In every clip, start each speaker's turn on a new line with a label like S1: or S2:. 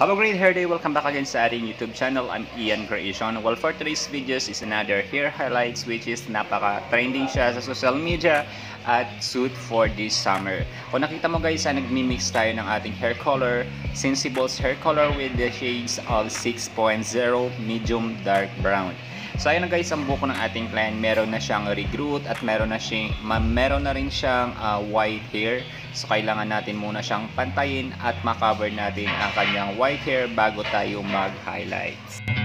S1: Hello Great Hair Day! Welcome back again sa ating YouTube channel. I'm Ian Creation. Well, for today's videos is another hair highlights which is napaka-trending siya sa social media at suit for this summer. Kung nakita mo guys, ah, nagmi-mix tayo ng ating hair color, Sensible's hair color with the shades of 6.0 medium dark brown. So ayun na guys, ang buko ng ating client, meron na siyang regrowth at meron na siyang meron na rin siyang ah, white hair. So kailangan natin muna siyang pantayin at makover natin ang kanyang white hair bago tayo mag-highlights.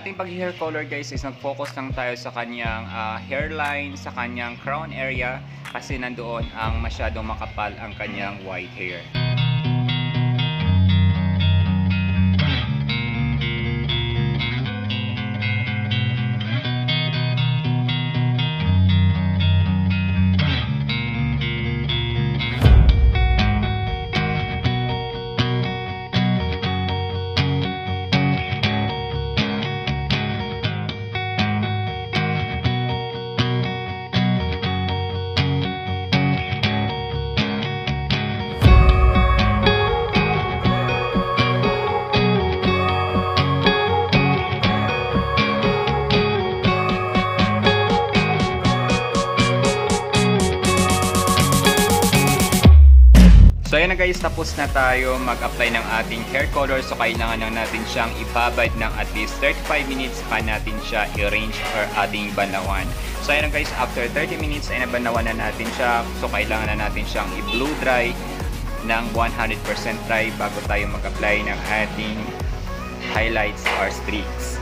S1: Ating pag-hair color guys is nag-focus lang tayo sa kanyang ah, hairline, sa kanyang crown area kasi nandoon ang masyadong makapal ang kanyang white hair. So ayan na guys, tapos na tayo mag-apply ng ating hair color. So kailangan lang natin siyang ibabad ng at least 35 minutes pa natin siya i-range or ating banawan. So ayan na guys, after 30 minutes ay nabanawan na natin siya. So kailangan na natin siyang i-blow dry ng 100% dry bago tayo mag-apply ng ating highlights or streaks.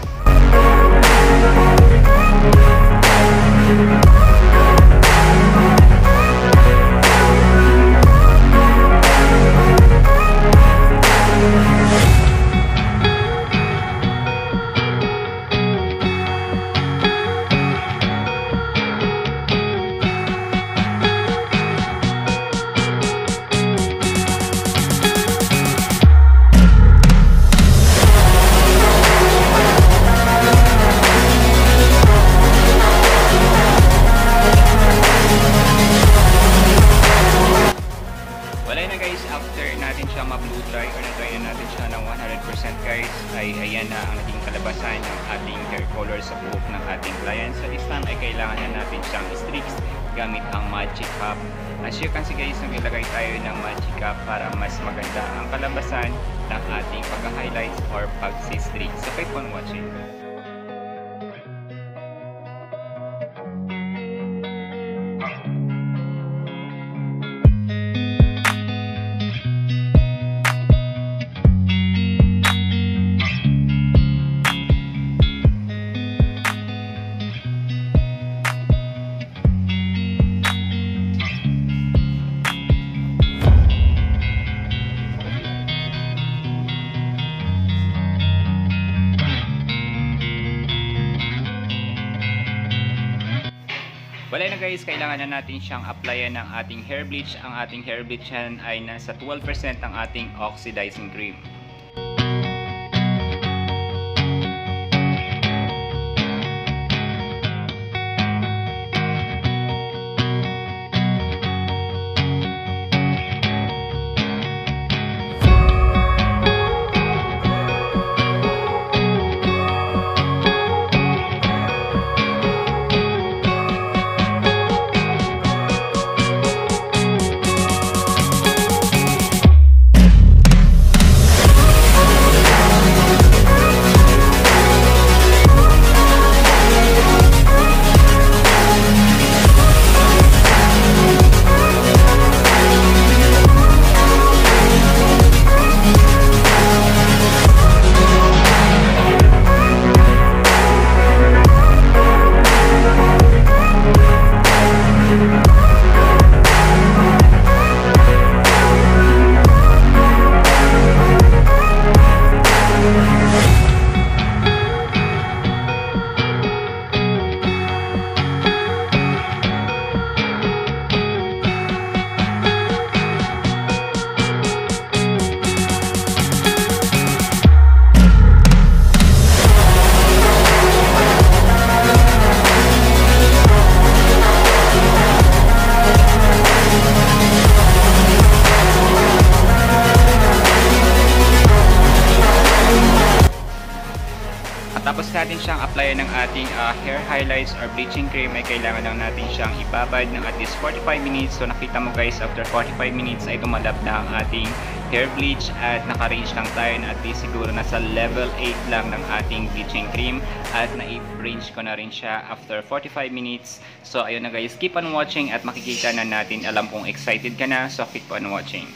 S1: Ang naging kalabasan ng ating hair color sa buhok ng ating client. Sa this ay kailangan na natin siyang streaks gamit ang Magic Cup. As you can see guys, naglalagay tayo ng Magic Cup para mas maganda ang kalabasan ng ating pag-highlights or pag-streak. So keep on watching. Guys, kailangan na natin siyang applyan ng ating hair bleach. Ang ating hair bleach yan ay nasa 12% ang ating oxidizing cream. Applyan ng ating ah, hair highlights or bleaching cream ay kailangan lang natin siyang ibabad ng at least 45 minutes. So nakita mo guys, after 45 minutes ay tumalab na ang ating hair bleach at naka-range lang tayo na at least siguro nasa level 8 lang ng ating bleaching cream at na-range ko na rin siya after 45 minutes. So ayun na guys, keep on watching at makikita na natin. Alam kong excited ka na, so keep on watching.